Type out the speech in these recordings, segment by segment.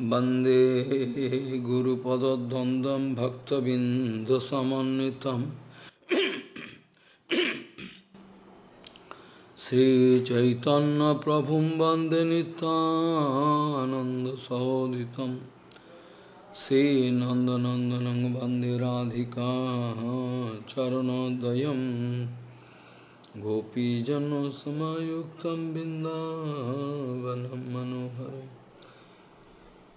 वंदे गुरुपदद्वन्द्वं भक्तबिन्दुसमन्वितं श्रीचैतन्यप्रभुं वंदे नितानन्दसहोदितं श्रीनन्दनन्दनं वंदे राधिका चरणोदयं गोपीजनसमयुक्तं बिन्दावनं मनोहरम्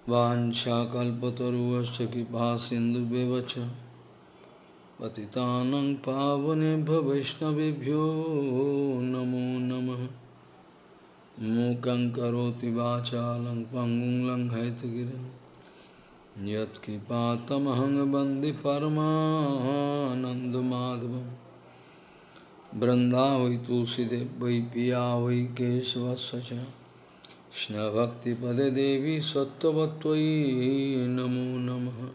वाञ्छाकल्पतरुवश्च कृपा सिन्धुव्यवच पतितानं पावनेभ्य वैष्णवेभ्यो नमो नमः। मूकं करोति वाचालं पङ्गुं लङ्घयतगिरिं यत्कृपातमहं वंदे परमानन्दमाधवं बृन्दावै तुलसीदेव वै पिया वै केशवस्य कृष्णभक्तिपदे देवी सत्त्ववत्त्वयि नमो नमः।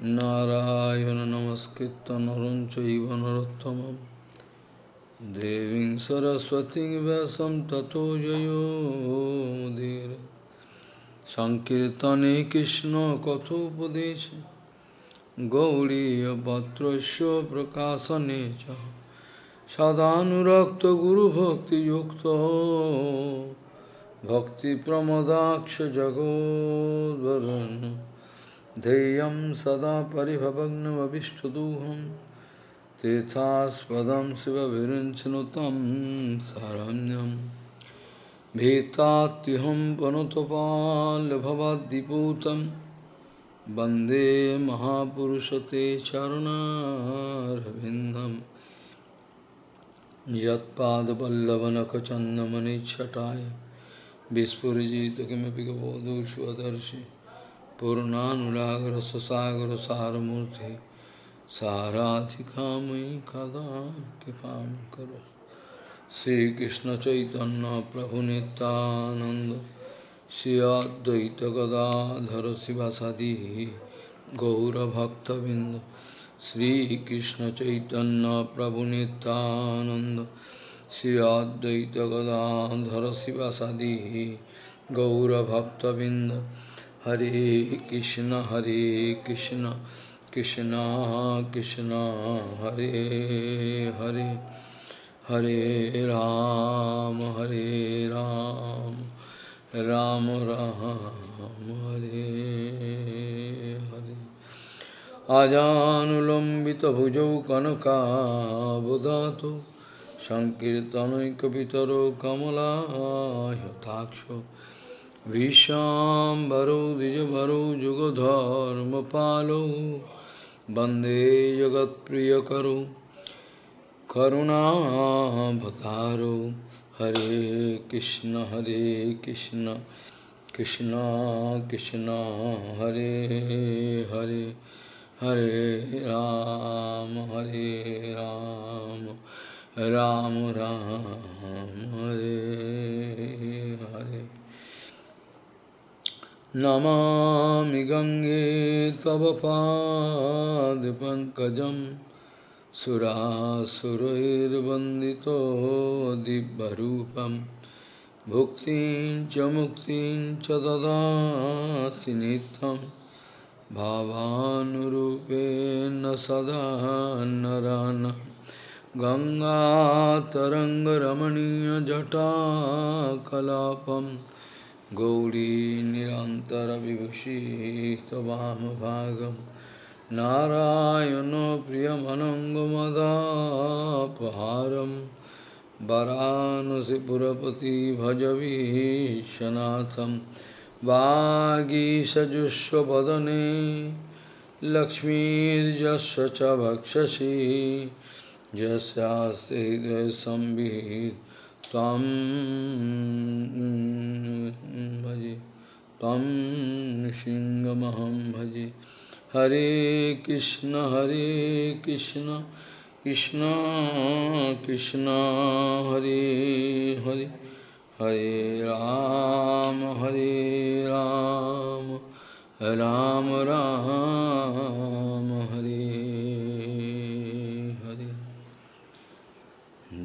नारायण नमस्कृत्य नरं चैव नरोत्तमं देवीं सरस्वतीं व्यासं ततो जयो मुदीर सङ्कीर्तने कृष्णकथोपदेशे गौरीयपत्रस्य प्रकाशने च। सदानुरक्तगुरुभक्तियुक्तो। भक्तिप्रमदाक्षजगोद्वरुन् ध्येयं सदा परिभवग्नमभिष्टदोहं तीर्थास्पदं शिवविरिञ्चनुतं शरण्यं भीतात्युहं पनुतपाल्भवद्दिपूतं वंदे महापुरुषते चरणारविन्दं यत्पादपल्लवनखचन्दमनिच्छटाय विस्फुजितकिमपि कबोधुष्वदर्शि पूर्णागर ससागर सारमूर्ति साराधिका मयि कदा कृपा करो श्रीकृष्ण चैतन्य प्रभु नितानंद श्री अद्वैत गदाधर शिवासादि गौरभक्तबिंद श्रीकृष्ण चैतन्य प्रभु नितानंद শ্রী অদ্বৈত গদাধর শিবাসাদি গৌরভক্তবৃন্দ হরে কৃষ্ণ হরে কৃষ্ণ কৃষ্ণ কৃষ্ণ হরে হরে হরে রাম হরে রাম রাম রাম হরে হরে আজানুলম্বিত ভুজৌ কনকাবদাত संकीर्तनैकपितरो कमलायताक्ष विशाम्बरो, द्विजभरो युगधर्मपालो वंदे जगत्प्रियकरो। करुणाभतारो। हरे कृष्ण हरे कृष्ण। कृष्ण कृष्ण, हरे हरे। हरे राम हरे राम। राम राम, हरे हरे। नमामि गङ्गे तव पादपङ्कजं सुरासुरैर्वन्दितो दिव्यरूपं। भुक्तिं च मुक्तिं च ददासि नित्यं। भावानुरूपेण सदा नरानम् गङ्गातरङ्गरमणीयजटाकलापं गौरी निरन्तरविभूषितवामभागं नारायणो प्रियमनङ्गमदापहारं वरानसिपुरपति भजवीशनाथं वागीषजुष्वदने लक्ष्मीर्यस्य च भक्षसि। यस्यास्ते संविहित भजे तम सिंहमहं भजे। हरे कृष्ण हरे कृष्ण कृष्ण कृष्ण, हरे हरे। हरे राम हरे राम राम राम, हरे।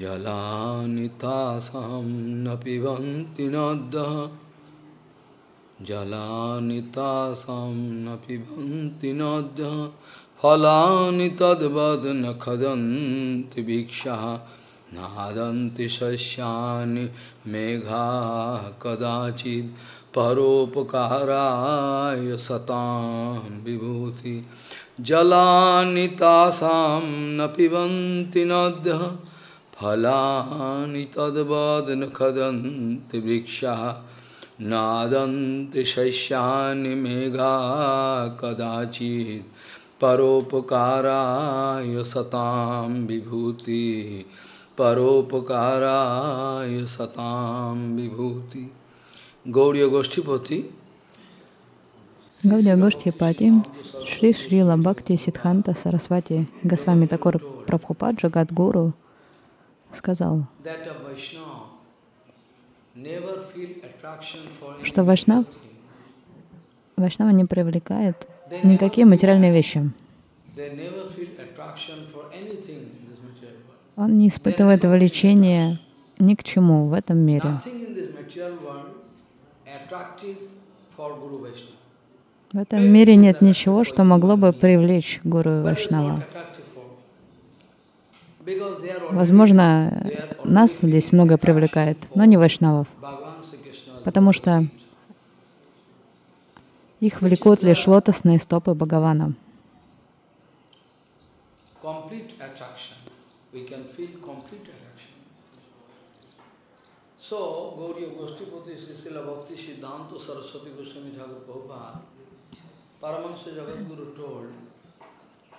जलानितासां न पिबन्ति नद्यः जलानि तासां न पिबन्ति नद्यः फलानि तद्वद् न खदन्ति भिक्षः, नादन्ति शस्यानि मेघा कदाचित् परोपकाराय सतां विभूति। जलानि तासां न पिबन्ति नद्यः फलानि तद्वद् न खदन्ति वृक्षः नादन्ति शस्यानि मेघा कदाचित् परोपकाराय सतां विभूति परोपकाराय सतां विभूति गौड़ीय गोष्ठीपति Гаудия Гоштхипати, Шри Шрила Бхакти Сидханта Сарасвати Госвами Такор Прабхупад Джагадгуру сказал, что Вайшнав. Вайшнава не привлекает никакие материальные вещи. Он не испытывает влечения ни к чему в этом мире. В этом мире нет ничего, что могло бы привлечь гуру Вайшнава. not attractive for. Because they are already, Возможно, нас здесь многое привлекает, но не вайшнавов, потому что их влекут лишь лотосные стопы Бхагавана.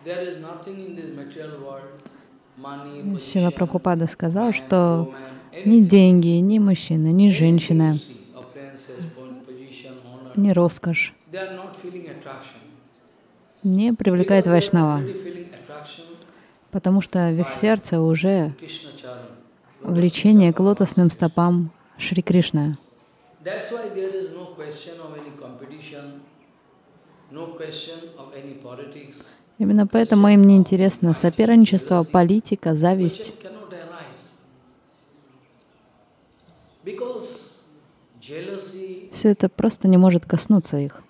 there is nothing in this material world, position, Прабхупада сказал, что ни деньги, ни мужчины, ни honor, ни роскошь не привлекает Вайшнава, потому что в их сердце уже влечение к лотосным стопам Шри Кришны. Именно поэтому им не интересно соперничество, политика, зависть. Все это просто не может коснуться их,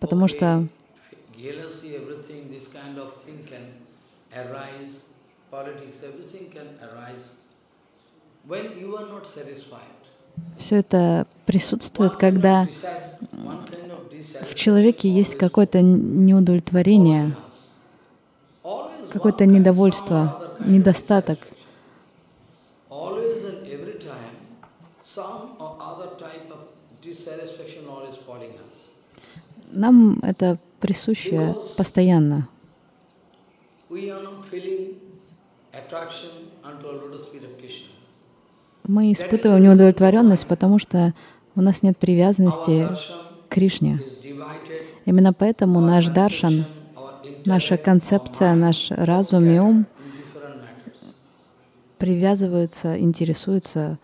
потому что все это присутствует, когда dissatis- one kind of в человеке есть какое-то неудовлетворение, какое-то недовольство, недостаток. Нам это присуще постоянно. Мы испытываем неудовлетворенность, потому что у нас нет привязанности к Кришне. Именно поэтому наш даршан, наша концепция, наш разум и ум привязываются, интересуются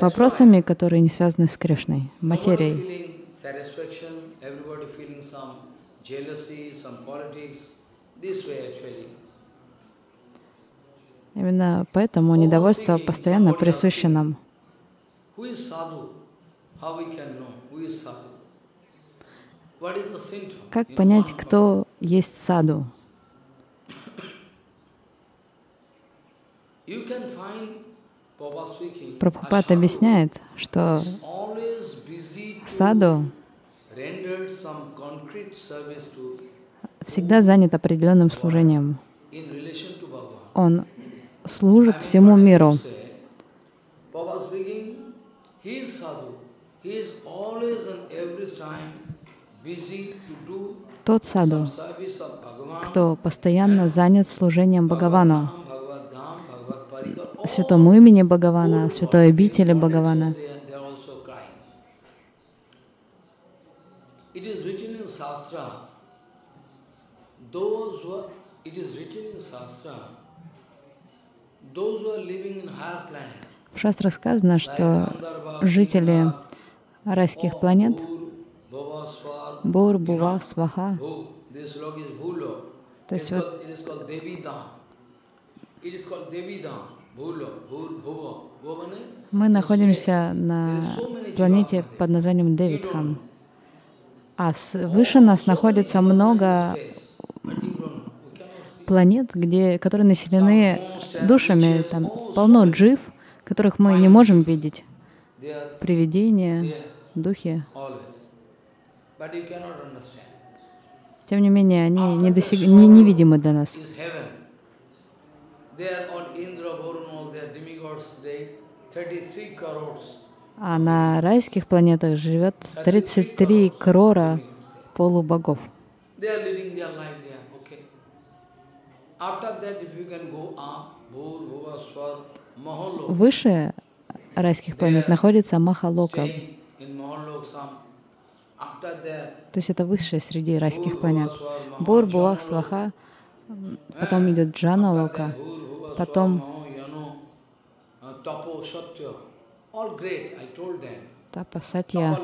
вопросами, которые не связаны с Кришной, материей. Именно поэтому недовольство постоянно присуще нам. Who is sadhu? How we can know who is sadhu? What is the symptom? Как понять, кто есть саду? Прабхупад объясняет, что саду всегда занят определенным служением. Он служит всему миру. Тот саду, кто постоянно занят служением Бхагавану, святому имени Бхагавана, святой обители Бхагавана. В шастрах сказано, что жители райских планет Бур, Бува, Сваха. То есть вот. Мы находимся на планете под названием Девитхам. А выше нас находится много планет, где, которые населены душами. Там полно джив, которых мы не можем видеть. Привидения, духи. Тем не менее, они недосяг... не, невидимы для нас. А на райских планетах живет 33 крора полубогов. Выше райских планет находится Махалока. То есть это высшее среди райских планет. Бур, Булах, Сваха, потом идет Джана Лока, потом Тапа Сатья.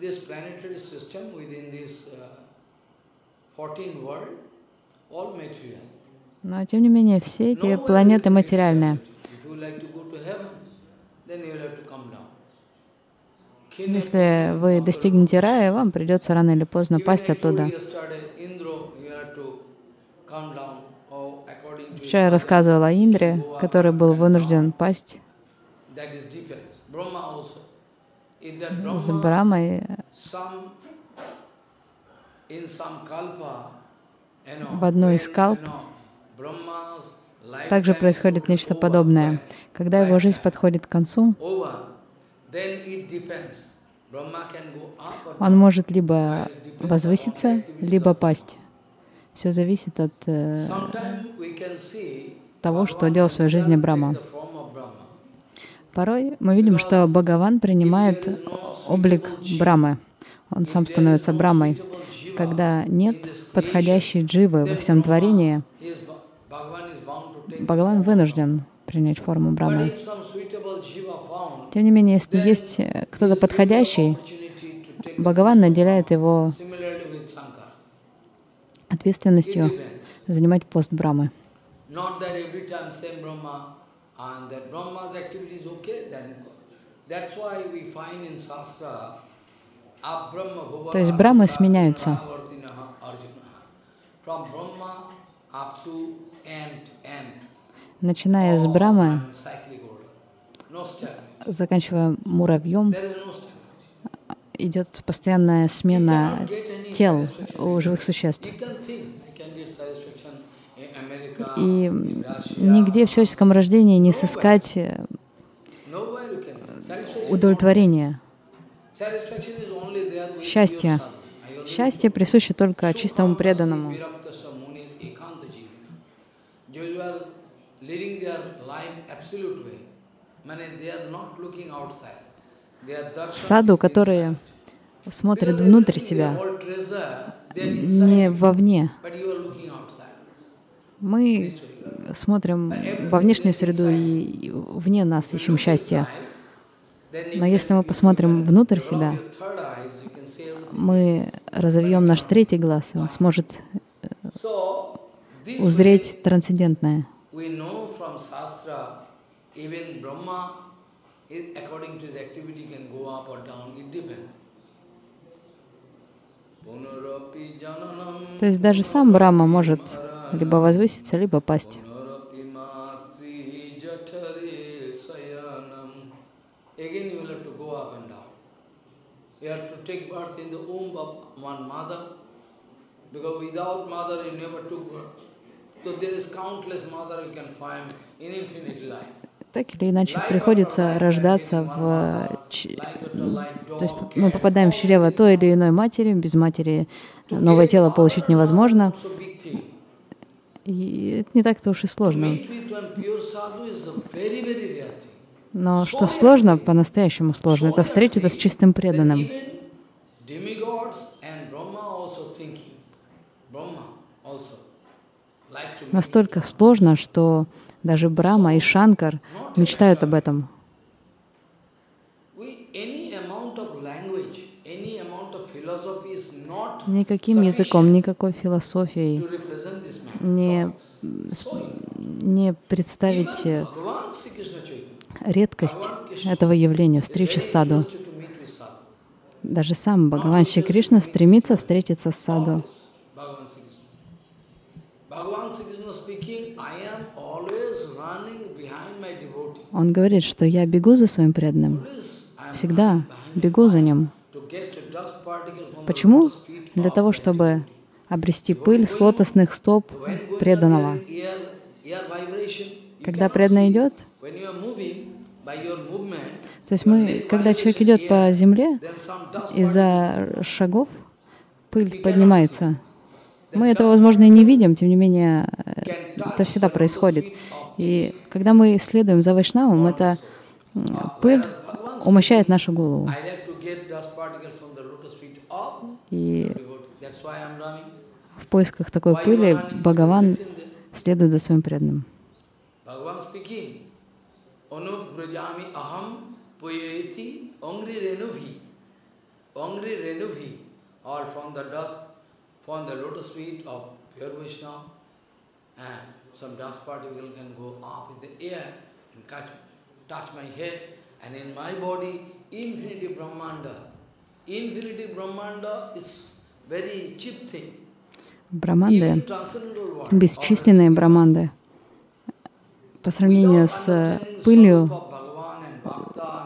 this planetary system within this uh, 14 world, all material. Но тем не менее все эти планеты материальные. Если вы достигнете рая, вам придется рано или поздно пасть оттуда. Вчера я рассказывала о Индре, который был вынужден пасть. С Брамой в одну из калп также происходит нечто подобное. Когда его жизнь подходит к концу, он может либо возвыситься, либо пасть. Все зависит от э, того, что делал в своей жизни Брахма. Порой мы видим, что Бхагаван принимает облик Брамы. Он сам становится Брамой. Когда нет подходящей дживы во всем творении, Бхагаван вынужден принять форму Брамы. Тем не менее, если есть кто-то подходящий, Бхагаван наделяет его ответственностью занимать пост Брамы. То есть брамы сменяются. Начиная с брамы, заканчивая муравьем, идет постоянная смена тел у живых существ. И нигде в человеческом рождении не сыскать э, удовлетворения, счастья. Счастье. присуще только чистому преданному. Саду, которые смотрят внутрь себя, не вовне. Мы смотрим во внешнюю среду и вне нас ищем счастье. Но если мы посмотрим внутрь себя, мы разовьем наш третий глаз, и он сможет э, узреть трансцендентное. То есть даже сам Брахма может либо возвыситься, либо пасть. Так или иначе приходится рождаться в... То есть мы попадаем в чрево той или иной матери, без матери новое тело получить невозможно. И это не так-то уж и сложно. Но что сложно, по-настоящему сложно, это встретиться с чистым преданным. Настолько сложно, что даже Брама и Шанкар мечтают об этом. никаким языком, никакой философией не, не представить э, редкость этого явления, встречи с саду. Даже сам Бхагаван Шри Кришна стремится встретиться с саду. Он говорит, что я бегу за своим преданным, всегда бегу за ним. Почему? Для того, чтобы обрести пыль с лотосных стоп преданного. Когда преданный идет, то есть мы, когда человек идет по земле, из-за шагов пыль поднимается. Мы этого, возможно, и не видим, тем не менее, это всегда происходит. И когда мы следуем за Вайшнавом, эта пыль умощает нашу голову. И в поисках такой пыли Бхагаван следует за своим преданным. all from the dust, from the lotus feet of pure Vishnu, and some dust particle can go up in the air and catch, touch my head, and in my body, infinity Brahmanda. Infinity Brahmanda is very cheap thing. Браманды, бесчисленные браманды, по сравнению с пылью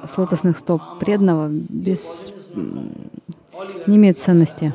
с лотосных стоп преданного, без, не имеет ценности.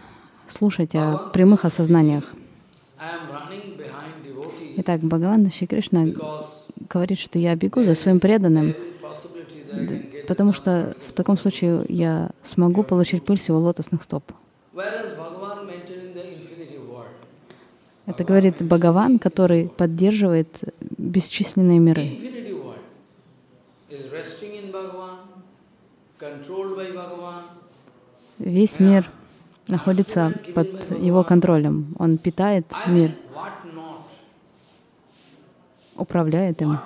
слушать о прямых осознаниях. Итак, Бхагаван Шри Кришна говорит, что я бегу за своим преданным, потому что в таком случае я смогу получить пыль с его лотосных стоп. Это говорит Бхагаван, который поддерживает бесчисленные миры. Весь мир находится под его контролем. Он питает мир, управляет им.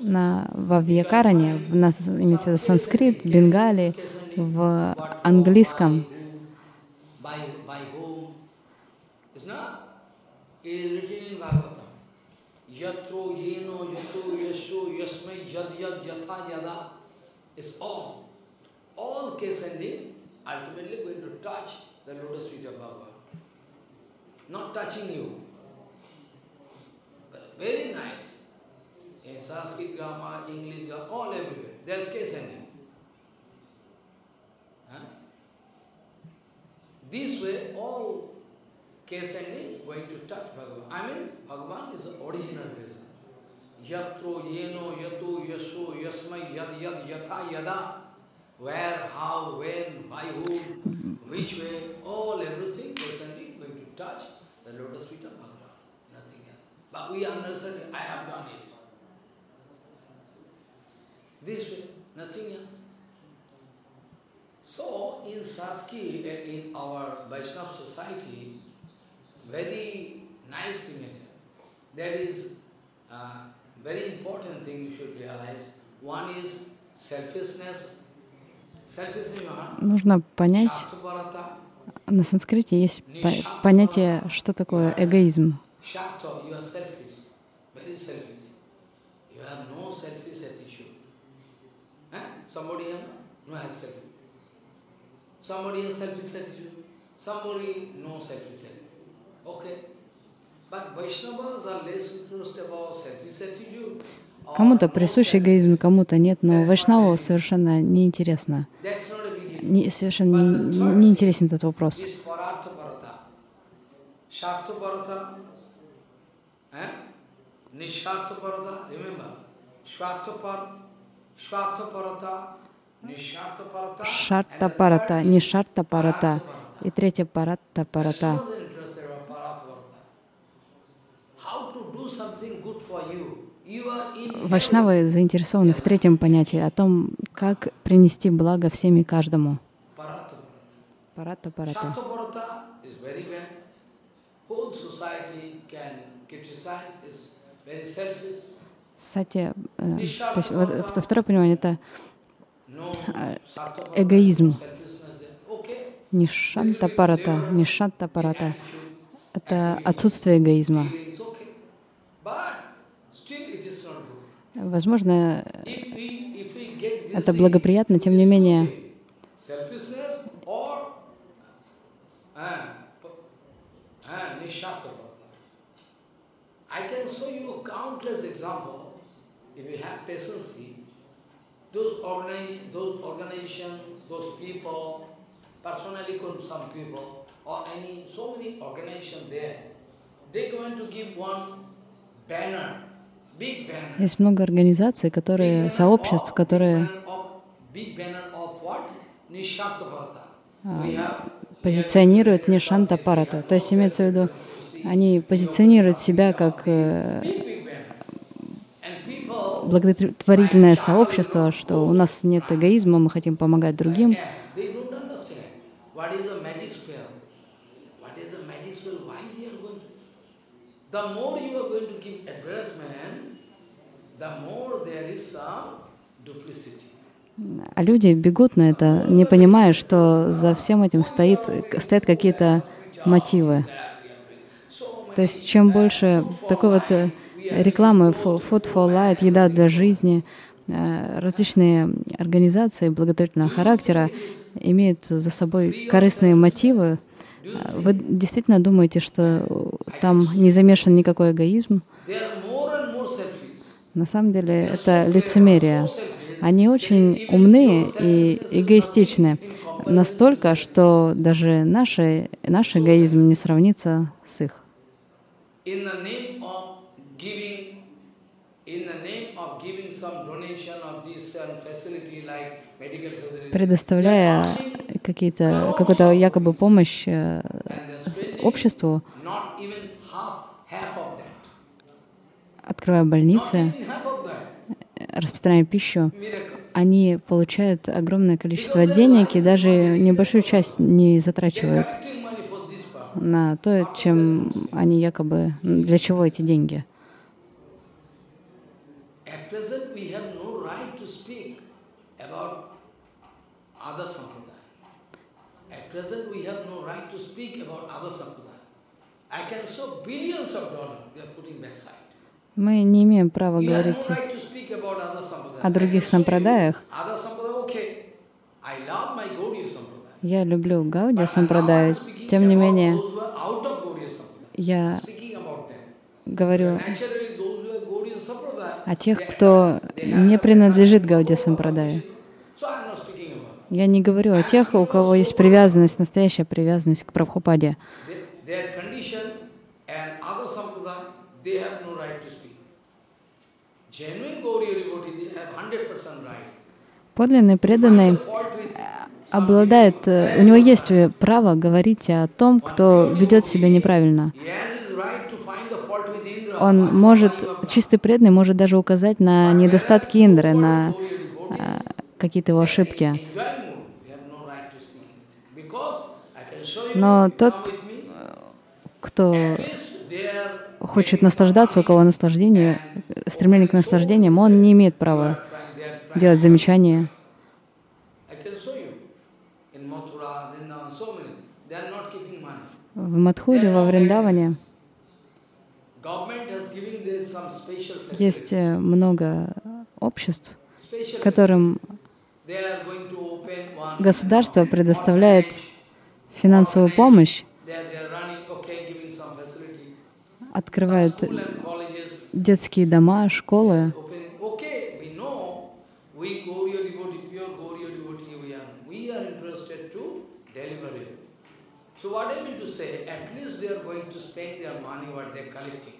На, во Вьякаране, в нас имеется санскрит, бенгали, в английском. Yatro yeno yato yad yad yatha yada is all. All case ending ultimately going to touch the lotus feet of Bhagavan. Not touching you. But very nice. In Sanskrit grammar, English grammar, all everywhere. There's case ending. Huh? This way, all case ending going to touch Bhagavan. I mean, Bhagavan is the original reason. Yeno, yatu, yasu, yasmai, yad, yad, yatha, yada. Where, how, when, by whom, which way, all everything case ending going to touch the lotus feet of Bhagavan. Nothing else. But we understand, I have done it. This way, nothing else. So, in Saski, in our Vaishnava society, very nice image. That is a very important thing you should realize. One is selfishness. Нужно понять, на санскрите есть понятие, что такое эгоизм. Somebody has selfish attitude, somebody no selfish attitude. Кому-то присущ эгоизм, кому-то нет, но Вайшнаву совершенно неинтересно. Не, совершенно не, не интересен этот вопрос. Шарта парата, не шарта парата. И третье парата парата. Вайшнавы заинтересованы в третьем понятии, о том, как принести благо всем и каждому. Парата парата. Сати, э, то есть вот, второе понимание это э, эгоизм. Не шанта парата, не шанта парата. Это отсутствие эгоизма. Возможно, это благоприятно, тем не менее, I can show you countless examples, if you have patience, those, organize, those organizations, those people, personally some people, or any, so many organizations there, they're going to give one banner, Есть много организаций, которые, сообществ, которые позиционируют Нишанта Парата. То есть имеется в виду, они позиционируют себя как благотворительное сообщество, что у нас нет эгоизма, мы хотим помогать другим. The more you are going to give advertisement, the more there is some duplicity. А люди бегут на это, не понимая, что за всем этим стоит, стоят какие-то мотивы. То есть чем больше такой вот э, рекламы Food for Light, еда для жизни, э, различные организации благотворительного характера имеют за собой корыстные мотивы, вы действительно думаете, что там не замешан никакой эгоизм? На самом деле это лицемерие. Они очень умные и эгоистичны. Настолько, что даже наш, наш эгоизм не сравнится с их. Предоставляя какие-то, какую-то якобы помощь э, обществу, открывая больницы, распространяя пищу, они получают огромное количество денег и даже небольшую часть не затрачивают на то, чем они якобы, для чего эти деньги. I can show billions of dollars they are putting backside. Мы не имеем права говорить о других сампрадаях. Я люблю Гаудия Сампрадаю, тем не менее, я говорю о тех, кто не принадлежит Гаудия Сампрадаю. Я не говорю о тех, у кого есть привязанность, настоящая привязанность к Прабхупаде. Подлинный преданный обладает, э, у него есть право говорить о том, кто ведет себя неправильно. Он может, чистый преданный может даже указать на недостатки Индры, на э, какие-то его ошибки. Но тот, кто хочет наслаждаться, у кого наслаждение, стремление к наслаждениям, он не имеет права делать замечания. В Мадхуре, во Вриндаване есть э, много обществ, которым государство предоставляет финансовую помощь, открывает детские дома, школы. So what I mean to say, at least they are going to spend their money what they are collecting.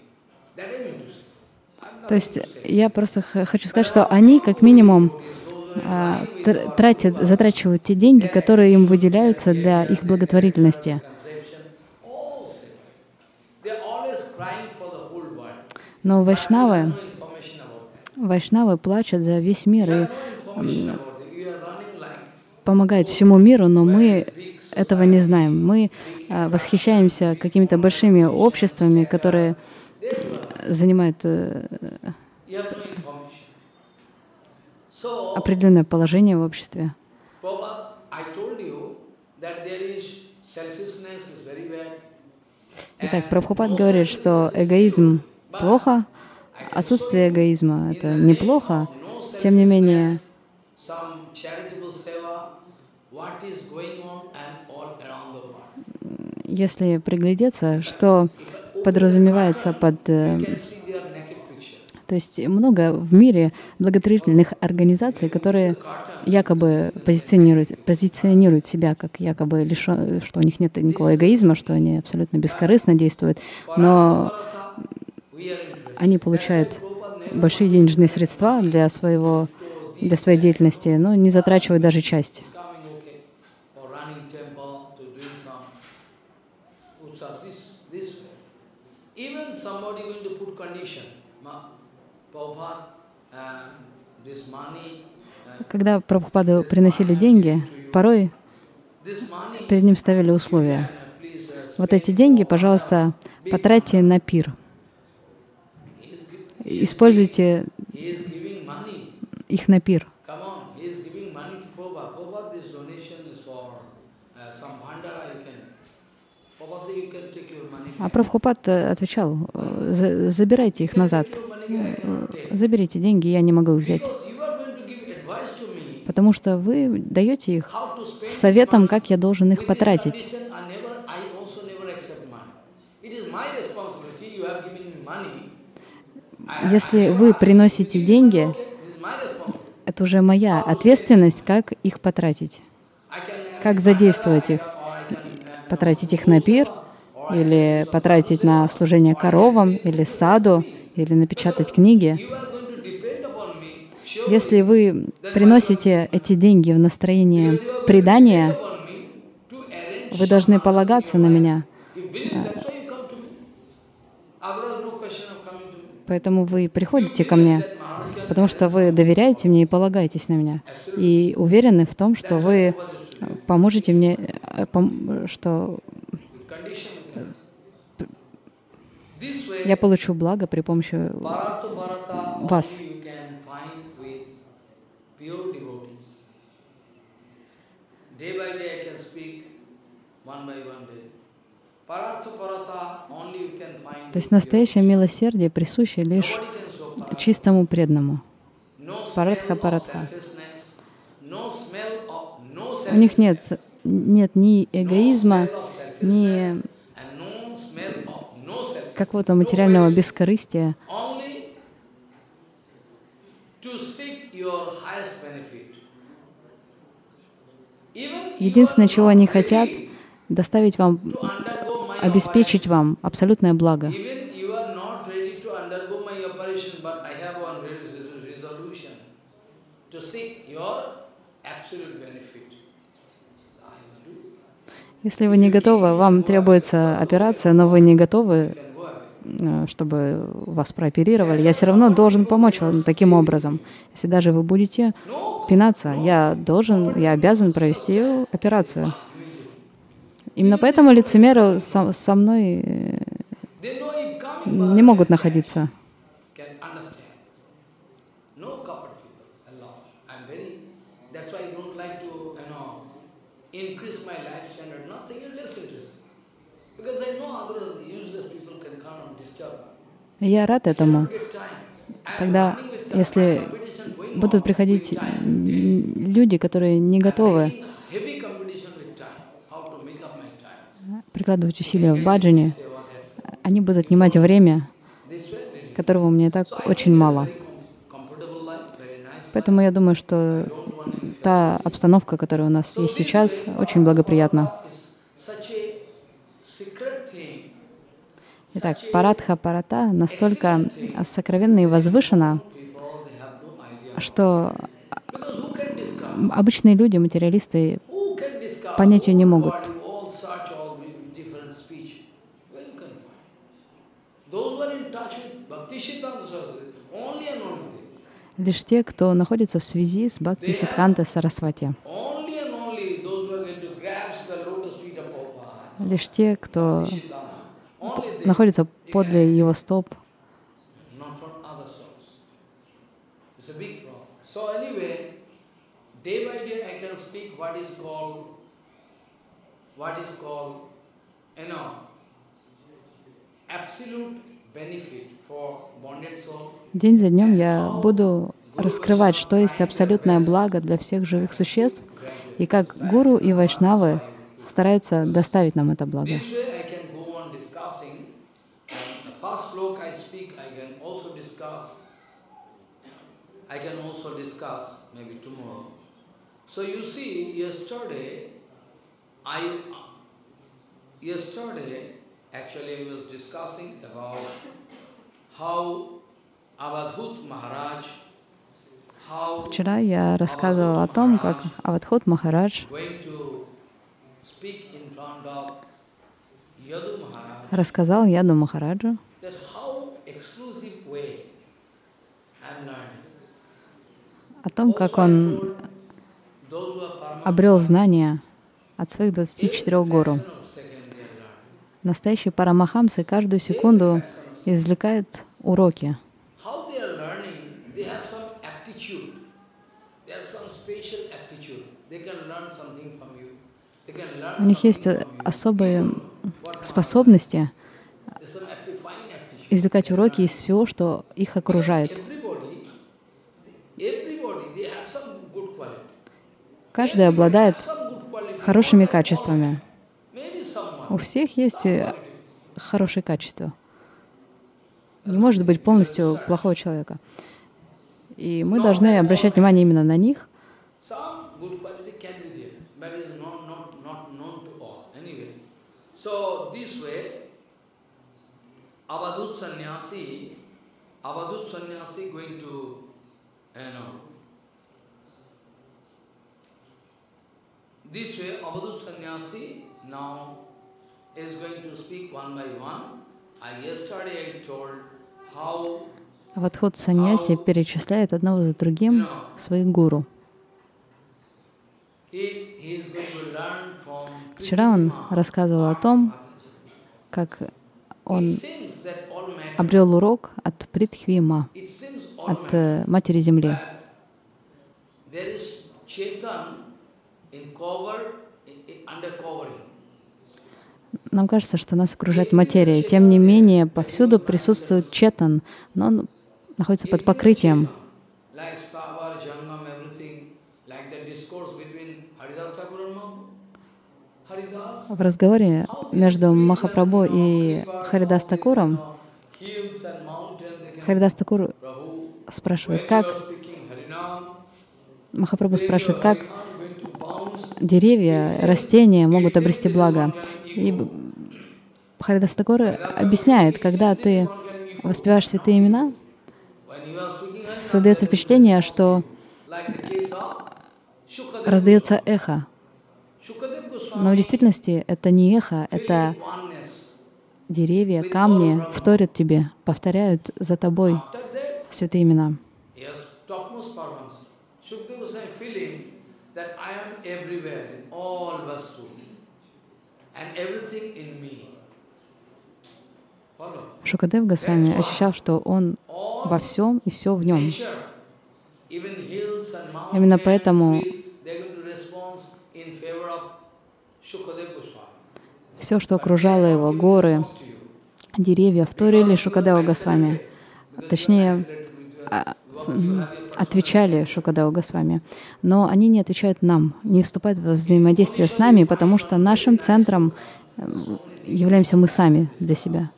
That I mean to say. То есть я просто хочу сказать, что они как минимум а, тратят, затрачивают те деньги, которые им выделяются для их благотворительности. Но вайшнавы, вайшнавы плачут за весь мир и помогают всему миру, но мы этого не знаем. Мы а, восхищаемся какими-то большими обществами, которые занимают э, определенное положение в обществе. Итак, Прабхупад говорит, что эгоизм плохо, отсутствие эгоизма — это неплохо, тем не менее, если приглядеться, что подразумевается под... Э, то есть много в мире благотворительных организаций, которые якобы позиционируют, позиционируют себя как якобы лишен, что у них нет никакого эгоизма, что они абсолютно бескорыстно действуют, но они получают большие денежные средства для, своего, для своей деятельности, но не затрачивают даже часть. Когда Прабхупаду приносили деньги, порой перед ним ставили условия. Вот эти деньги, пожалуйста, потратьте на пир. Используйте их на пир. А Прабхупад отвечал, забирайте их назад, заберите деньги, я не могу их взять. Потому что вы даете их советом, как я должен их потратить. Если вы приносите деньги, это уже моя ответственность, как их потратить, как задействовать их, потратить их на пир, или потратить на служение коровам, или саду, или напечатать книги. Если вы приносите эти деньги в настроение предания, вы должны полагаться на меня. Поэтому вы приходите ко мне, потому что вы доверяете мне и полагаетесь на меня. И уверены в том, что вы поможете мне, что я получу благо при помощи вас. То есть настоящее милосердие присуще лишь чистому преданному. Парадха Парадха. У них нет, нет ни эгоизма, ни какого-то материального бескорыстия. Единственное, чего они хотят, доставить вам, обеспечить вам абсолютное благо. Если вы не готовы, вам требуется операция, но вы не готовы, э, чтобы вас прооперировали, я все равно должен помочь вам таким образом. Если даже вы будете пинаться, я должен, я обязан провести операцию. Именно поэтому лицемеры со, со мной э, не могут находиться. Я рад этому. Тогда, если будут приходить люди, которые не готовы прикладывать усилия в баджане, они будут отнимать время, которого у меня так очень мало. Поэтому я думаю, что та обстановка, которая у нас есть сейчас, очень благоприятна. Итак, Парадха Парата настолько сокровенна и возвышена, что обычные люди, материалисты, понять ее не могут. Лишь те, кто находится в связи с Бхакти Сидханта Сарасвати. Лишь те, кто находится подле его стоп. День за днем я буду раскрывать, что есть абсолютное благо для всех живых существ, и как гуру и вайшнавы стараются доставить нам это благо. Actually I was discussing about Вчера я рассказывал о том, как Авадхут Махарадж рассказал Яду Махараджу, о том, как он обрел знания от своих 24 гуру. Настоящие парамахамсы каждую секунду извлекают уроки. У них есть особые способности извлекать уроки из всего, что их окружает. Каждый обладает хорошими качествами. У всех есть хорошие качества. Не может быть полностью плохого человека. И мы должны обращать внимание именно на них. Avadut sannyasi, Avadut sannyasi going to, you know, This way, Avadut sannyasi now is going to speak one by one. I yesterday I told how Авадхут Саньяси перечисляет одного за другим своих гуру. Вчера он рассказывал о том, как он обрел урок от Притхвима, от э, Матери Земли. Нам кажется, что нас окружает материя. Тем не менее, повсюду присутствует четан, но он находится под покрытием. В разговоре между Махапрабху и Харидас Такуром Харидас Такур спрашивает, как Махапрабху спрашивает, как деревья, растения могут обрести благо. И Харидас Такур объясняет, когда ты воспеваешь святые имена, создается впечатление, что раздается эхо. Но в действительности это не эхо, это деревья, камни вторят тебе, повторяют за тобой святые имена. Шукадев Госвами ощущал, что он во всем и все в нем. Именно поэтому все, что окружало его, горы, деревья, вторили Шукадева Госвами. Точнее, отвечали Шукадева Госвами. Но они не отвечают нам, не вступают в взаимодействие с нами, потому что нашим центром являемся мы сами для себя.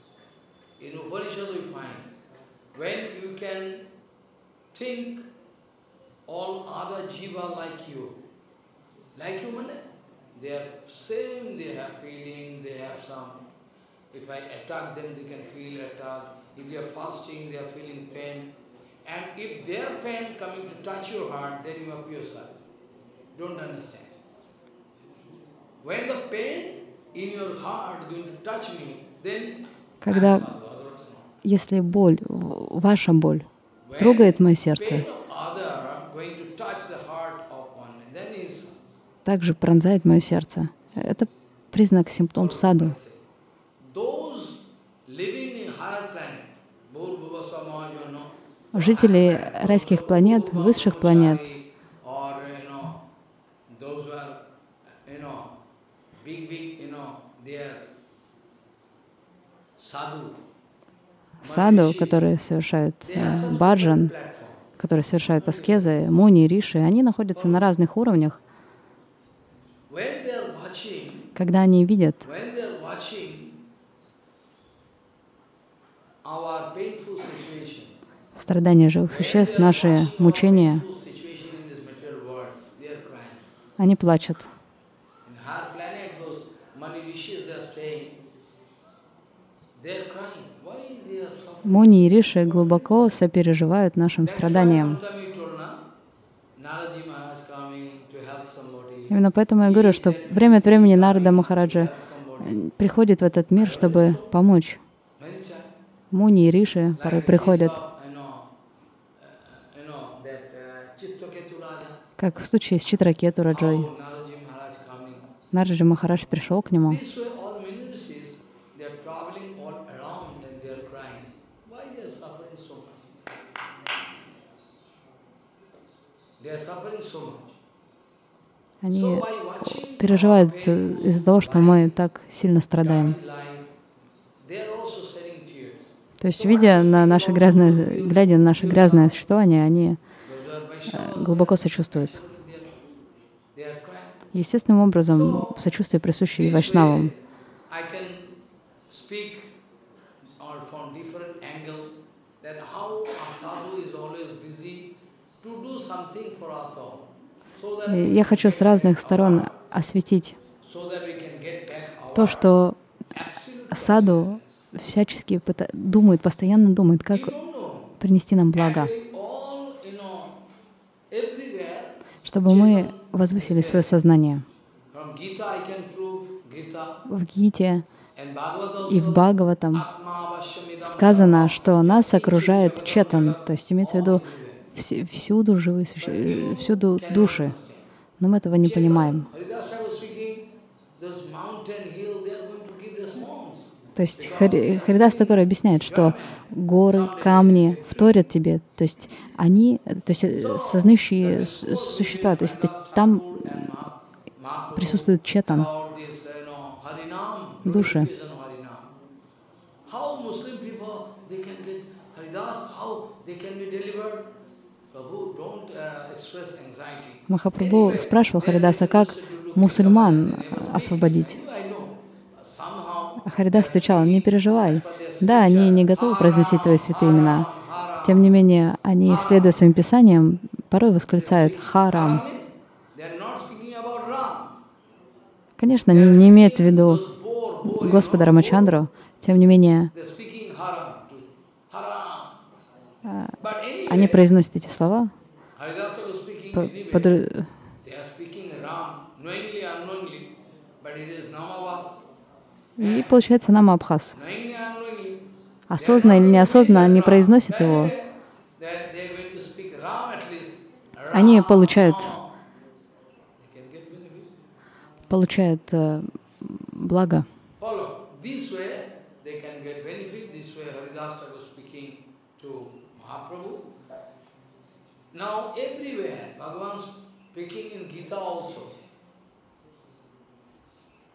If they are fasting, they are feeling pain. And if their pain coming to touch your heart, then you are pure side. Don't understand. When the pain in your heart going to touch me, then Когда, sadhu, если боль, ваша боль трогает мое сердце, также пронзает мое сердце. Это признак, симптом саду. those living in higher planet, Bhur Bhuvasva Mahajana, Жители райских планет, высших планет, or you know, those who are, you know, big, big, you know, they are sadhu. саду, которые совершают э, баджан, которые совершают аскезы, муни, риши, они находятся на разных уровнях. Когда они видят when they are watching our painful situation, страдания живых существ, наши мучения, они плачут. Муни и риши глубоко сопереживают нашим страданиям. Именно поэтому я говорю, что время от времени Нарада Махараджа э, приходит в этот мир, чтобы помочь. Муни и риши порой приходят, case of, You know, uh, you know that uh, Chittaketu Raja. Как в случае с Читракету Раджой. Нараджи Махарадж пришел к нему. Они переживают э, из-за того, что мы так сильно страдаем. То есть, видя на наше грязное, глядя на наше грязное существование, они глубоко сочувствуют. Естественным образом сочувствие присуще и вайшнавам. И Я хочу с разных сторон осветить то, что саду всячески думает, постоянно думает, как принести нам благо, Actually, all, you know, everywhere, чтобы мы возвысили свое сознание. В Гите и в Бхагаватам сказано, что нас окружает четан, то есть имеется в виду вс- всюду живые суще- всюду души, но мы этого не понимаем. Haridas Thakur speaking, those mountain, hill, they are going to give response. То есть Хари- Харидас такой объясняет, что горы, камни вторят тебе, то есть они, то есть э, сознающие существа, то есть это там присутствует четан, Души. uh. Махапрабху спрашивал Харидаса, как мусульман освободить. А Харидас отвечал, не переживай. Да, они не готовы произносить твои святые имена. Тем не менее, они, следуя своим писаниям, порой восклицают «Харам». Конечно, они не имеют в виду Господа Рамачандру, тем не менее. But они произносят эти слова They are speaking Ram, knowingly, unknowingly, but it is Namavas. И получается нам Абхаз. Осознанно или неосознанно они произносят его, они получают, получают э, благо.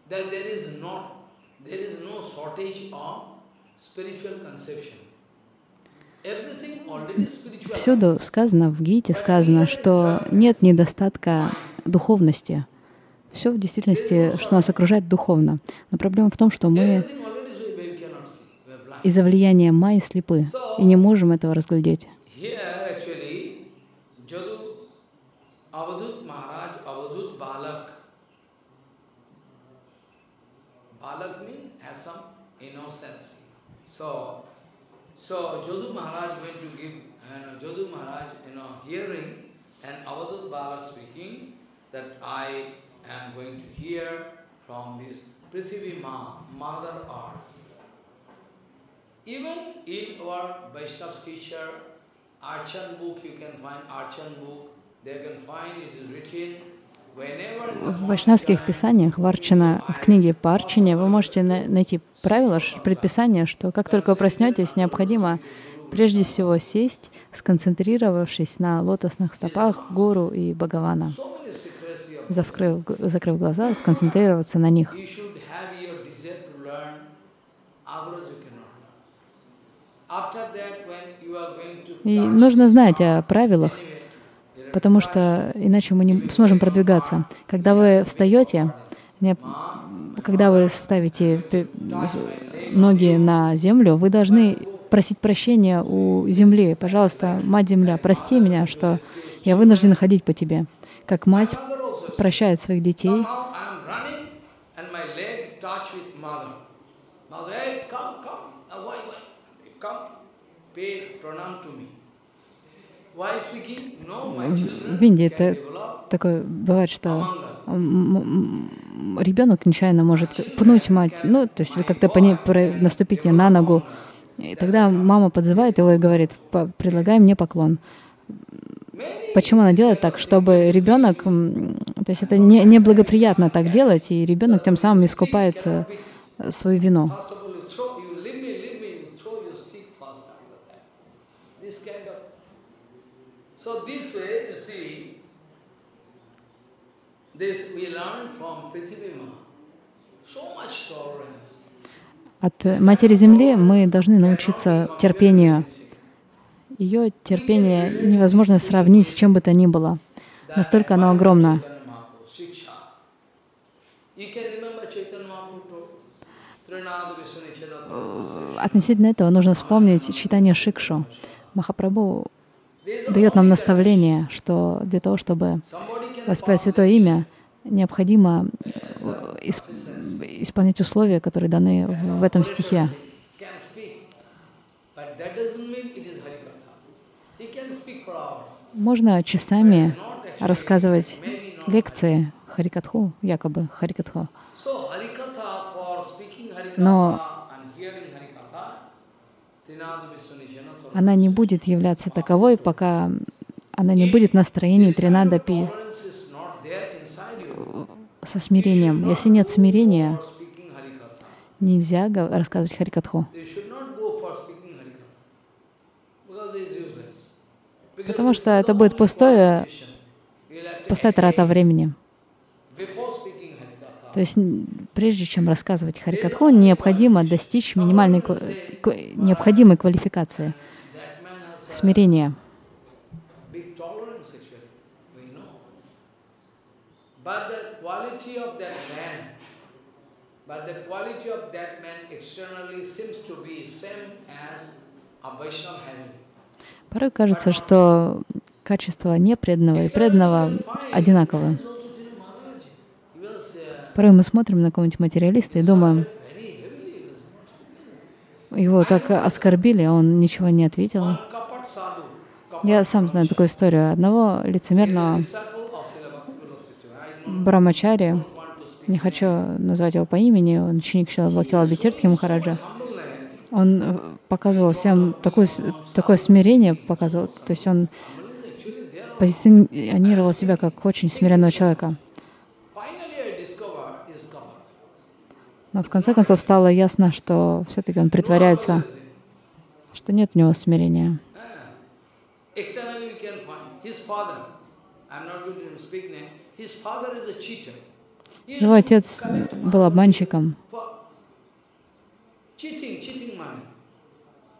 That there is not, Всюду сказано, в Гите сказано, что нет недостатка духовности. Все в действительности, что нас окружает, духовно. Но проблема в том, что мы из-за влияния Майи слепы и не можем этого разглядеть. Balak. Balak has some, you know, So, so Jodhu Maharaj went to give, uh, and Jodu Maharaj, you know, hearing, and Avadut Bala speaking, that I am going to hear from this Prithivi Ma, Mother Earth. Even in our Vaishnava teacher, Archan book, you can find Archan book, they can find it is written В вайшнавских писаниях, в, Арчина, в книге по Арчине, вы можете найти правило, предписание, что как только вы проснетесь, необходимо прежде всего сесть, сконцентрировавшись на лотосных стопах Гуру и Бхагавана, закрыв, закрыв глаза, сконцентрироваться на них. И нужно знать о правилах, потому что иначе мы не сможем продвигаться. Когда вы встаете, когда вы ставите ноги на землю, вы должны просить прощения у земли. Пожалуйста, Мать Земля, прости меня, что я вынужден ходить по тебе. Как мать прощает своих детей. В Индии это такое бывает, что ребенок нечаянно может пнуть мать, ну, то есть как-то по ней наступить ей на ногу. И тогда мама подзывает его и говорит, предлагай мне поклон. Почему она делает так? Чтобы ребенок, то есть это не, неблагоприятно так делать, и ребенок тем самым искупает э, свою вину. So this way, you see, this we learn from Prithivima. So much tolerance. От Матери Земли мы должны научиться терпению. Ее терпение невозможно сравнить с чем бы то ни было. Настолько оно огромно. Относительно этого нужно вспомнить читание Шикшу. Махапрабху дает нам наставление, что для того, чтобы воспевать Святое Имя, необходимо э, исполнять условия, которые даны в этом стихе. Можно часами рассказывать лекции Харикатху, якобы Харикатху. Но она не будет являться таковой, пока она не будет в настроении тринадапи со смирением. Если нет смирения, нельзя рассказывать Харикатху. Потому что это будет пустое, пустая трата времени. То есть прежде чем рассказывать Харикатху, необходимо достичь минимальной необходимой квалификации — смирение. Порой кажется, что качество непреданного и преданного одинаковы. Порой мы смотрим на какого-нибудь материалиста и думаем, его так оскорбили, а он ничего не ответил. Я сам знаю такую историю одного лицемерного Брамачари, не хочу назвать его по имени, он ученик Шила Бхактивала Битиртхи Махараджа. Он показывал всем такое, такое смирение, показывал, то есть он позиционировал себя как очень смиренного человека. Но в конце концов стало ясно, что все-таки он притворяется, что нет у него смирения. Externally we can find his father. I'm not going to speak name. His father is a cheater. Его отец был обманщиком. Cheating, cheating money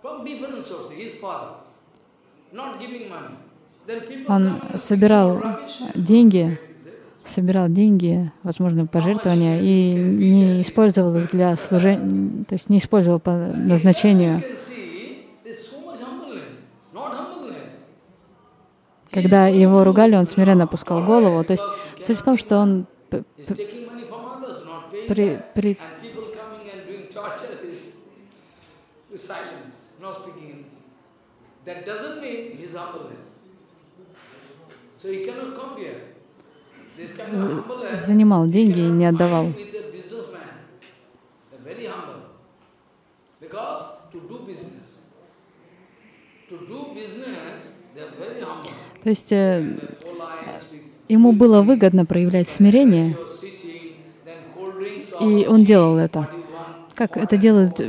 from different sources. His father not giving money. Он собирал деньги, собирал деньги, возможно, пожертвования, и не использовал их для служения, то есть не использовал по назначению. Когда его ругали, он смиренно опускал голову. То есть суть в том, что он при, при, занимал деньги и не отдавал. То есть э, ему было выгодно проявлять смирение, и он делал это. Как это делают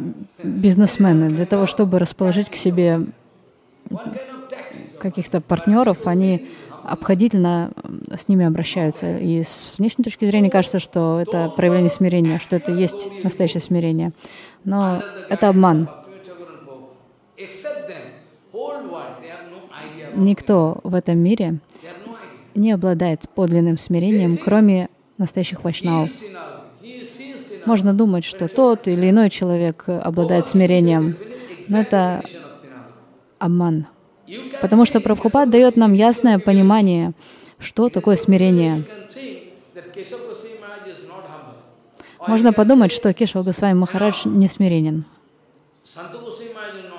бизнесмены? Для того, чтобы расположить к себе каких-то партнеров, они обходительно с ними обращаются. И с внешней точки зрения кажется, что это проявление смирения, что это есть настоящее смирение. Но это обман. Никто в этом мире не обладает подлинным смирением, кроме настоящих вайшнавов. Можно думать, что тот или иной человек обладает смирением, но это обман. Потому что Прабхупад дает нам ясное понимание, что такое смирение. Можно подумать, что Кешава Госвами Махарадж не смиренен.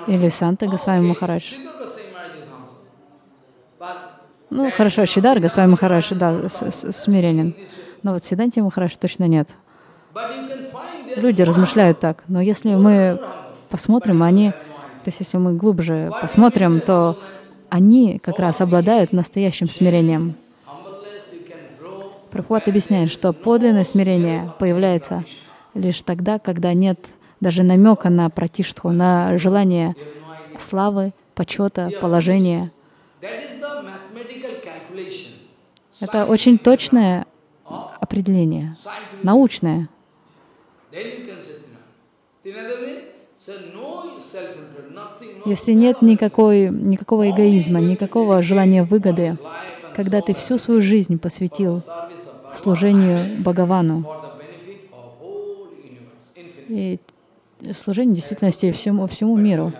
Или Санта Госвами Махарадж. Ну, хорошо, Шидар Госвами Махарадж, да, смиренен. Но вот Сиданти Махарадж точно нет. Люди размышляют так. Но если мы посмотрим, они то есть если мы глубже посмотрим, то они как раз обладают настоящим смирением. Прабхупад объясняет, что подлинное смирение появляется лишь тогда, когда нет даже намека на пратиштху, на желание славы, почета, положения. Это очень точное определение, научное. Если нет никакой, никакого эгоизма, никакого желания выгоды, когда ты всю свою жизнь посвятил служению Бхагавану, и служению действительности всему, всему миру,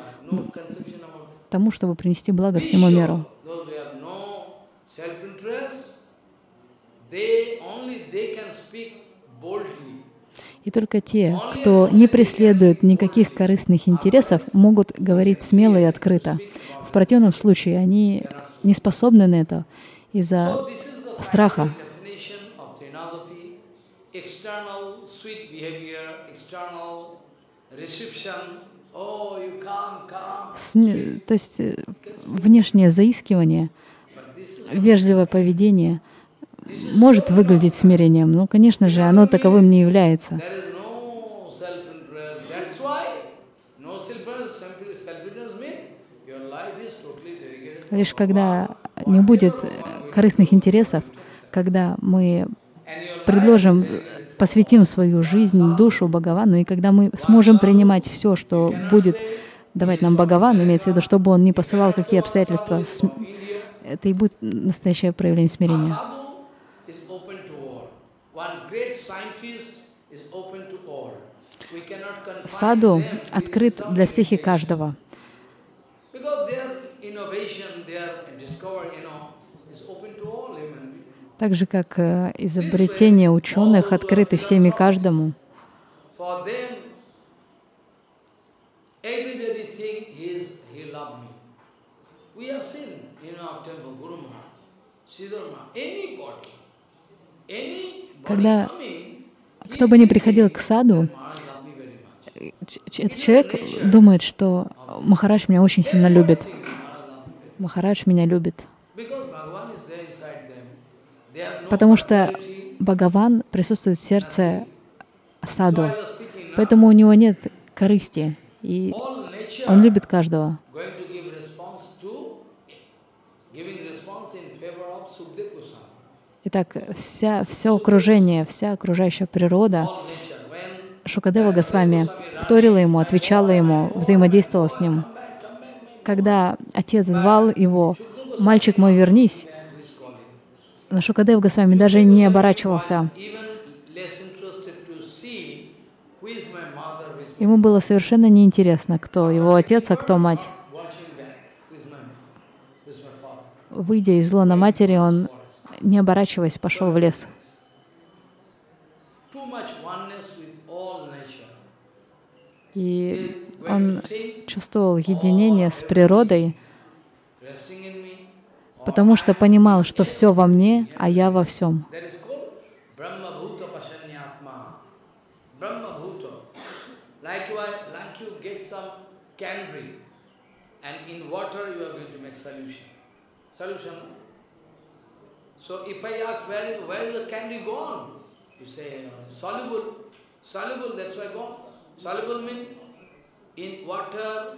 тому, чтобы принести благо всему миру. И только те, кто не преследует никаких корыстных интересов, могут говорить смело и открыто. В противном случае они не способны на это из-за страха. Сме, то есть э, внешнее заискивание, вежливое поведение — может выглядеть смирением, но, конечно же, оно таковым не является. Лишь когда не будет корыстных интересов, когда мы предложим, посвятим свою жизнь, душу Бхагавану, и когда мы сможем принимать все, что будет давать нам Бхагаван, имеется в виду, чтобы он не посылал какие обстоятельства, это и будет настоящее проявление смирения. Саду открыт для всех и каждого. Так же, как э, изобретения ученых открыты всем и каждому. Когда кто бы ни приходил к саду, этот человек думает, что Махарадж меня очень сильно любит. Махарадж меня любит. Потому что Бхагаван присутствует в сердце саду. Поэтому у него нет корысти. И он любит каждого. Итак, вся, все окружение, вся окружающая природа, Шукадева Госвами вторила ему, отвечала ему, взаимодействовала с ним. Когда отец звал его, «Мальчик мой, вернись», но Шукадев Госвами даже не оборачивался. Ему было совершенно неинтересно, кто его отец, а кто мать. Выйдя из лона матери, он не оборачиваясь, пошел в лес. И Он чувствовал единение с природой, потому что понимал, что все во мне, а я во всем. So if I ask where is, where is the candy gone? You say uh, soluble. Soluble, that's why gone. Soluble means in water,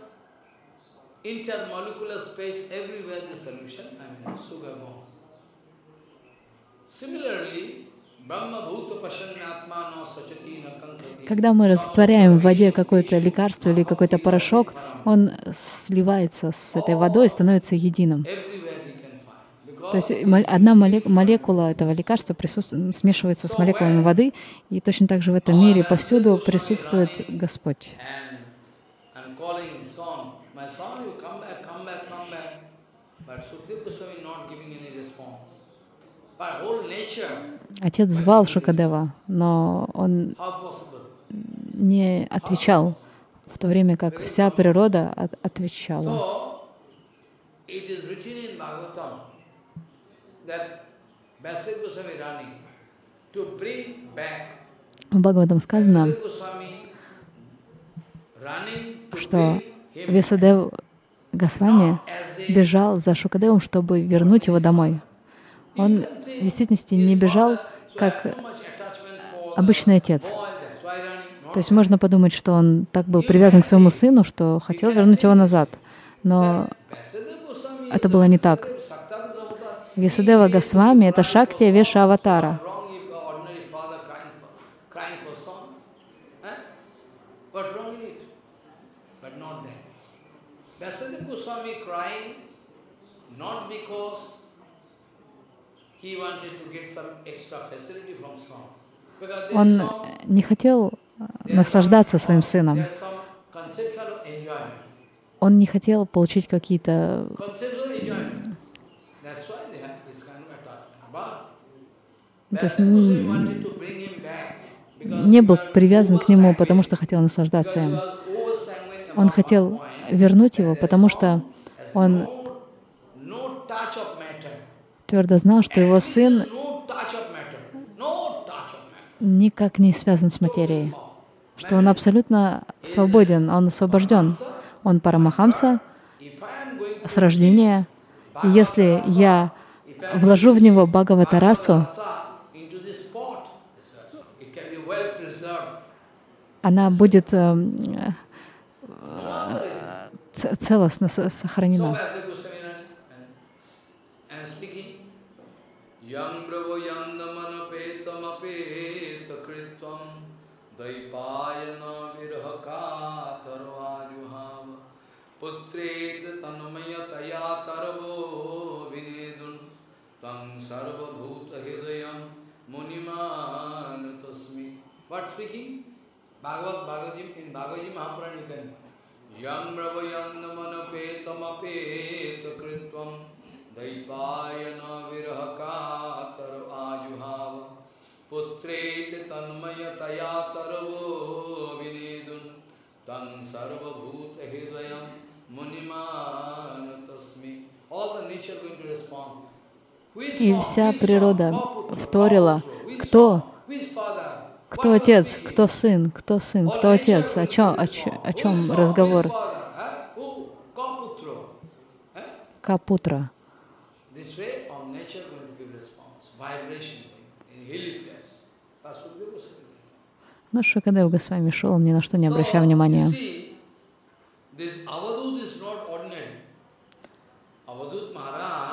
intermolecular space, everywhere the solution, I mean, sugar gone. Similarly, Когда мы растворяем в воде какое-то лекарство или какой-то порошок, он сливается с этой водой и становится единым. То есть одна молекула этого лекарства смешивается с молекулами воды, и точно так же в этом мире повсюду присутствует Господь. Отец звал Шукадева, но он не отвечал, в то время как вся природа от отвечала. В Бхагаватам сказано, что Весадев Госвами бежал за Шукадевом, чтобы вернуть его домой. Он в действительности не бежал как обычный отец. То есть можно подумать, что он так был привязан к своему сыну, что хотел вернуть его назад. Но это было не так. Висадева Госвами — это Шакти Веша Аватара. Он не хотел э, наслаждаться своим сыном. Он не хотел получить какие-то то есть не был привязан к нему, потому что хотел наслаждаться им. Он хотел вернуть его, потому что он твердо знал, что его сын никак не связан с материей, что он абсолютно свободен, он освобожден. Он Парамахамса с рождения. И если я вложу в него Бхагаватарасу, она будет э, э, целостно сохранена. पुत्रेत तन्मयतया तरवो विनेदुन् तं सर्वभूतहृदयं मुनिमान तस्मि What speaking? Bhagavad Bhagavatim, in Bhagavad Mahapuran You can Yam Ravayannamanapetamapeto kritvam Daipayana virahakatar ajuhava Putrete tanmayataya taravo vinedun Tan sarvabhuta hridayam munimana tasmi All the nature going to respond. И вся природа вторила, кто кто отец, кто сын, кто сын, кто отец, о чем, о, чем, о чем разговор? Капутра. Но Шукадев Госвами шел, ни на что не обращая внимания.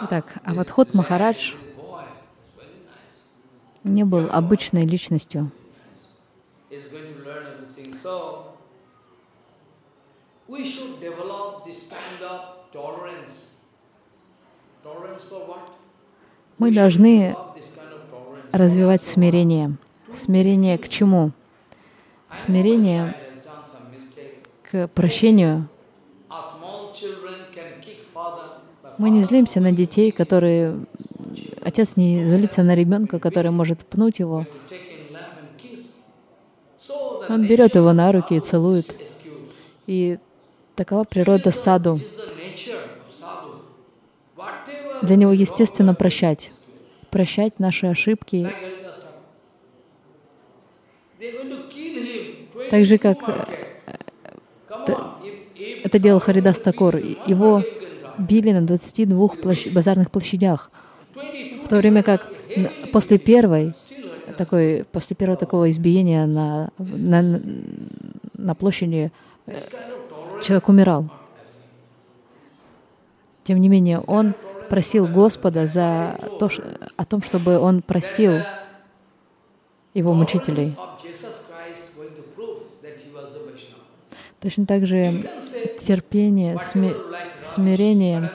Итак, Авадхут Махарадж не был обычной личностью. Is going to learn everything. So, we should develop this kind of tolerance. Tolerance for what? Мы должны развивать смирение. Смирение к чему? Смирение к прощению. Мы не злимся на детей, которые... Отец не злится на ребенка, который может пнуть его. Он берет его на руки и целует. И Такова природа саду. Для него естественно прощать. Прощать наши ошибки. Так же, как э, это делал Харидас Такор. Его били на 22 площ... базарных площадях. В то время как после первой такой, после первого такого избиения на, на, на площади э, человек умирал. Тем не менее, он просил Господа за то, о том, чтобы он простил его мучителей. Точно так же терпение, смирение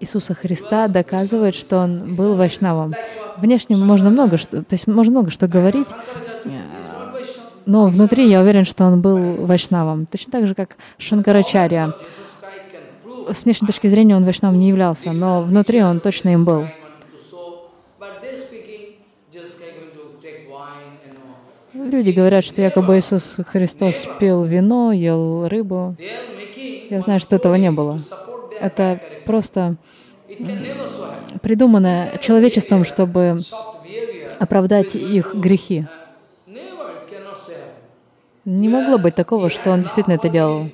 Иисуса Христа доказывает, что Он был вайшнавом. Внешне можно много что, то есть можно много что говорить, но внутри я уверен, что он был вайшнавом. Точно так же, как Шанкарачарья. С внешней точки зрения он вайшнавом не являлся, но внутри он точно им был. Люди говорят, что якобы Иисус Христос пил вино, ел рыбу. Я знаю, что этого не было. Это просто придумано человечеством, чтобы оправдать их грехи. Не могло быть такого, что он действительно это делал.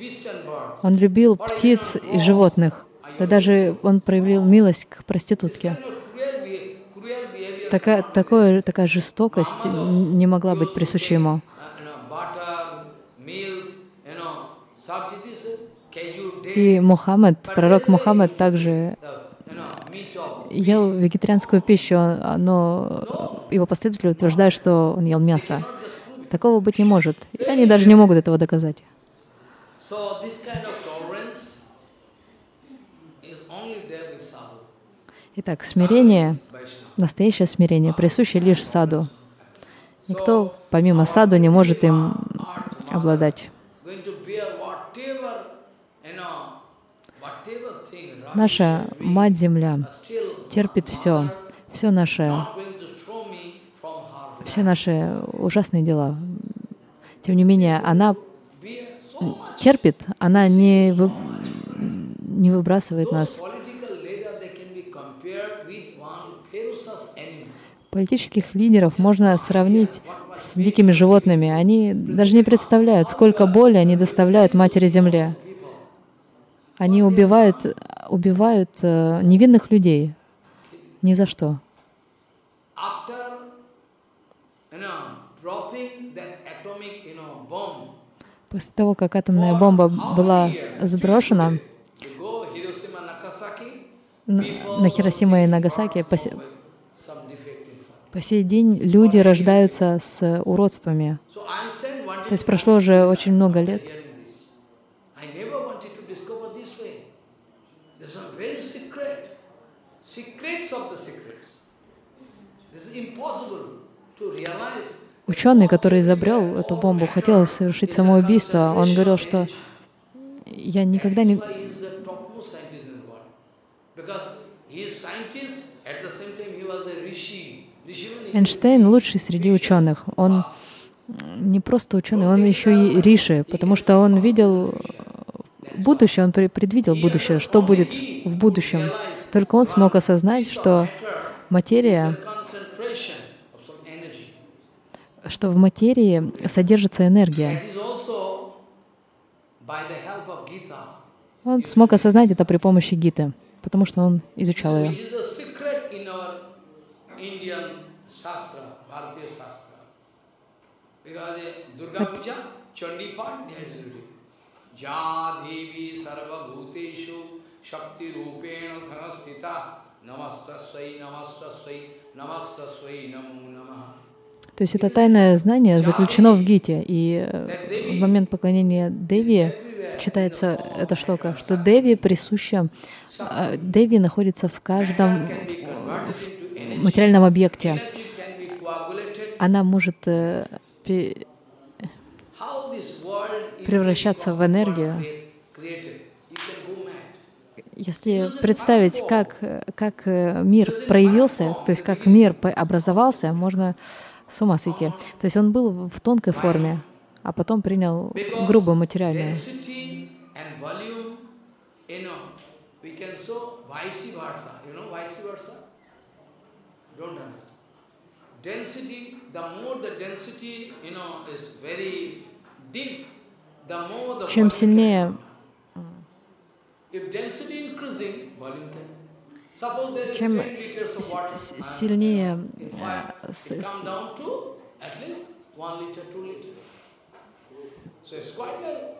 Он любил птиц и животных. Да даже он проявил милость к проститутке. Такая, такое, такая жестокость не могла быть присуща ему. И Мухаммад, пророк Мухаммад также ел вегетарианскую пищу, но его последователи утверждают, что он ел мясо. Такого быть не может. И они даже не могут этого доказать. Итак, смирение, настоящее смирение, присуще лишь саду. Никто помимо саду не может им обладать. Наша Мать-Земля терпит все, все наше все наши ужасные дела. Тем не менее, она терпит, она не, вы, не выбрасывает нас. Политических лидеров можно сравнить с дикими животными. Они даже не представляют, сколько боли они доставляют Матери Земле. Они убивают, убивают э, невинных людей ни за что. После того, как атомная бомба была сброшена на Хиросима и Нагасаки, по, сей день люди рождаются с уродствами. То есть прошло уже очень много лет. Ученый, который изобрел эту бомбу, хотел совершить самоубийство. Он говорил, что я никогда не... Эйнштейн лучший среди ученых. Он не просто ученый, он еще и риши, потому что он видел будущее, он предвидел будущее, что будет в будущем. Только он смог осознать, что материя что в материи содержится энергия. Он смог осознать это при помощи Гиты, потому что он изучал ее. То есть это тайное знание заключено в Гите, и э, в момент поклонения Деви читается эта шлока, что Деви присуща, э, Деви находится в каждом материальном объекте. Она может э, превращаться в энергию. Если представить, как, как мир проявился, то есть как мир образовался, можно с ума сойти. То есть он был в тонкой форме, а потом принял грубую материальную. Density, the more the density, you know, is very Чем сильнее чем 10 liters of water. с- uh, сильнее in э, fire, с- it с- come down to at least 1 liter, 2 liter. So it's quite like,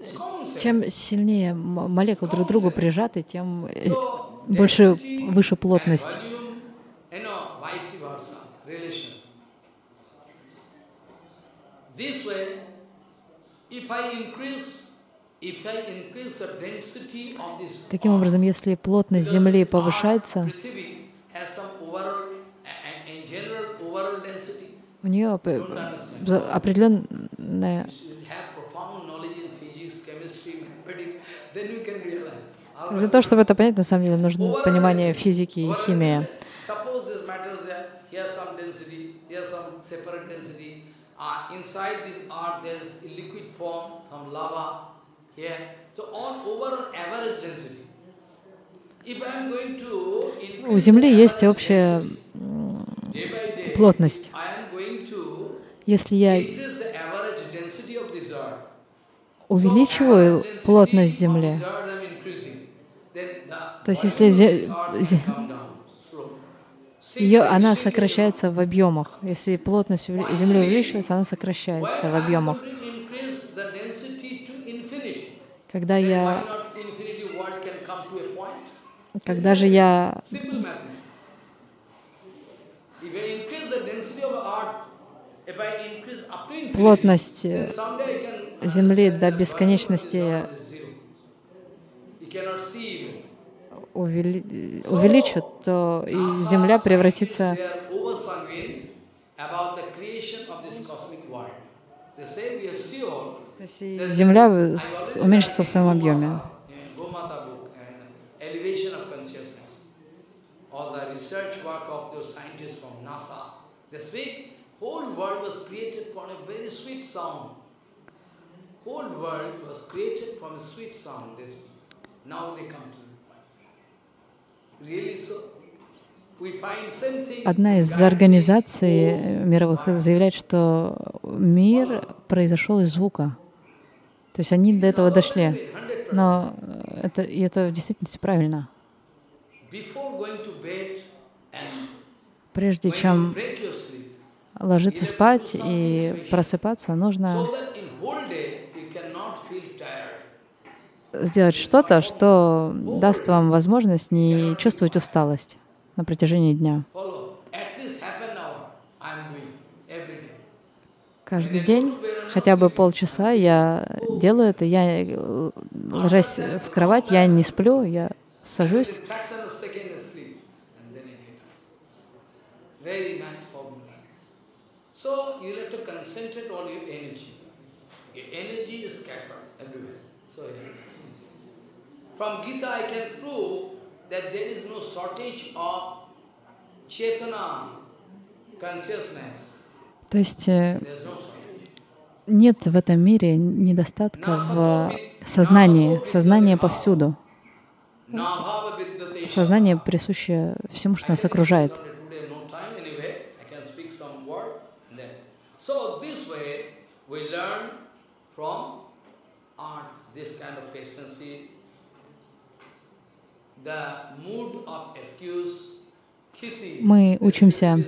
it's common sense. чем сильнее молекулы друг к другу прижаты, тем э, больше, выше плотность. This way, Таким образом, если плотность Земли повышается, у нее определенная. За то, чтобы это понять, на самом деле нужно понимание физики и химии. Suppose this matter is there, here's some density, here's some separate density. Uh, inside this earth there is liquid form, some lava here. So on overall average density. У Земли есть общая плотность. Если я увеличиваю плотность Земли, То есть если ее, она сокращается в объемах. Если плотность Земли увеличивается, она сокращается в объемах. Когда я, когда же я плотность э, Земли до бесконечности увели- увеличу, то и Земля превратится То есть Земля уменьшится в своем объеме. Whole world was created from a sweet. Now they come to the point. Really so? We find same thing. Одна из организаций мировых заявляет, что мир произошел из звука. То есть они до этого дошли. Но это, и это в действительности правильно. Прежде чем ложиться спать и просыпаться, нужно so that in whole day you cannot feel tired. Сделать что-то, что даст вам возможность не чувствовать усталость на протяжении дня. Каждый день, хотя бы полчаса я делаю это. Я, э, ложась в кровать, я не сплю, я сажусь. From Gita I can prove that there is no shortage of chetana, consciousness. То есть э, нет в этом мире недостатка в сознании. Сознание повсюду. Сознание присуще всему, что нас окружает. We learn from art this kind of patience. The mood of excuse. Kirti Мы учимся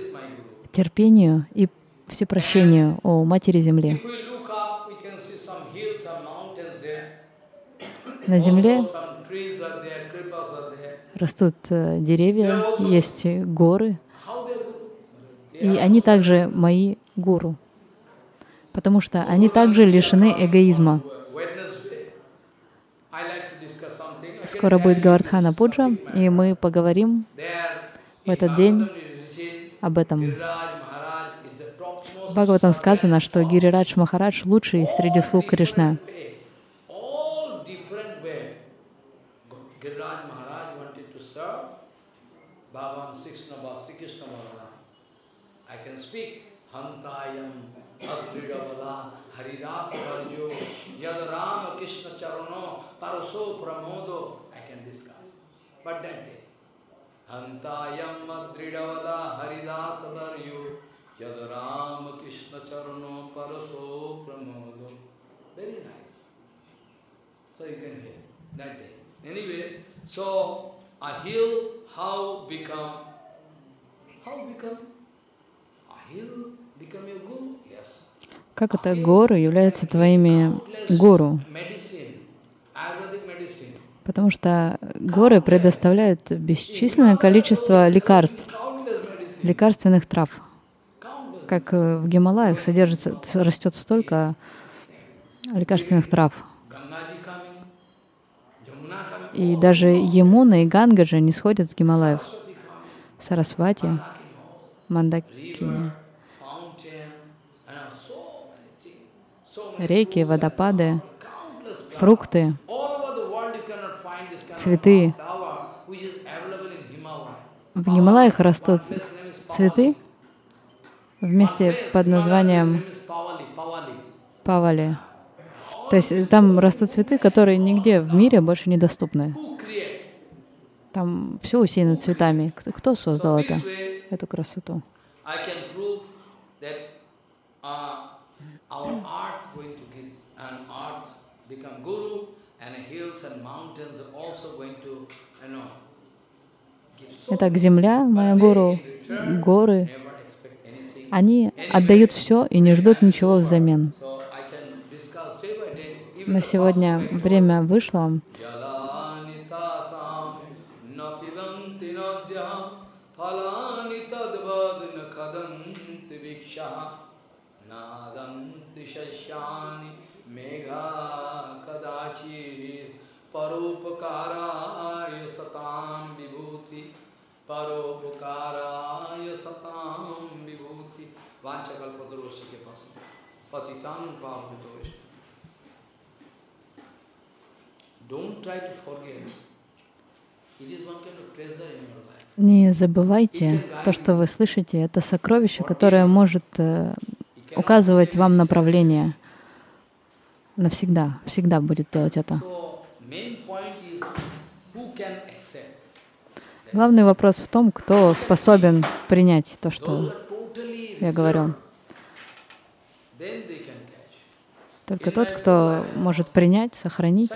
терпению и всепрощению у Матери Земли. На Земле растут э, деревья, есть горы, и они также мои гуру, потому что они также лишены эгоизма. Wednesday, I like to discuss something. I can Скоро будет Гавардхана Пуджа, и мы поговорим в этот день об этом. В Бхагаватам сказано, что Гирирадж Махарадж лучший среди слуг Кришны. Bhagavan Krishna, Sri Krishna Bhagavan. I can speak Hantayam Haridasa Varjo Yad Rama Krishna Charano Paraso Pramodo I can discuss. But that day Antayam Adridavala Haridasa Varjo Yad Rama Krishna Charano Paraso Pramodo Very nice. So you can hear that day. Anyway, so a hill how become how become a hill Как это горы являются твоими гуру? Потому что горы предоставляют бесчисленное количество лекарств, лекарственных трав. Как в Гималаях содержится, растет столько лекарственных трав. И даже Емуна и Ганга же не сходят с Гималаев. Сарасвати, Мандакини, реки, водопады, фрукты, цветы. В Гималаях растут цветы в месте под названием Павали. То есть там растут цветы, которые нигде в мире больше недоступны. Там все усеяно цветами. Кто создал это, эту красоту? Итак, земля, моя гуру, горы, они отдают все и не ждут ничего взамен. На сегодня время вышло. paropukaraya satam vibhuti vanchakalpadroshike pasam patitam pavnitovish. Don't try to forget. It is one kind of treasure in your life. Не забывайте, то, что вы слышите, это сокровище, которое может указывать вам направление навсегда, всегда будет делать это. Главный вопрос в том, кто способен принять то, что я говорю. Только тот, кто может принять, сохранить.